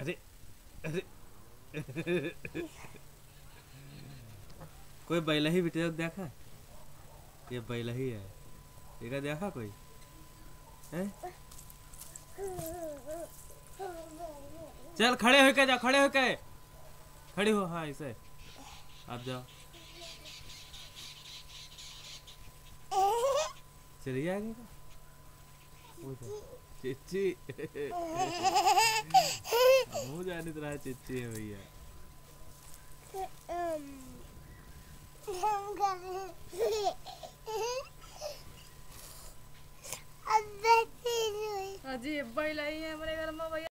अरे अरे कोई बैला ही बेटे देखा ये बैला ही। है ये देखा कोई? है? चल, खड़े होके जा, खड़े होके। खड़े हो हाँ ऐसे आप जाओ। चलिए आगे पानी तो रहा है भैया. अजी बैलाई है मेरे घर में भैया।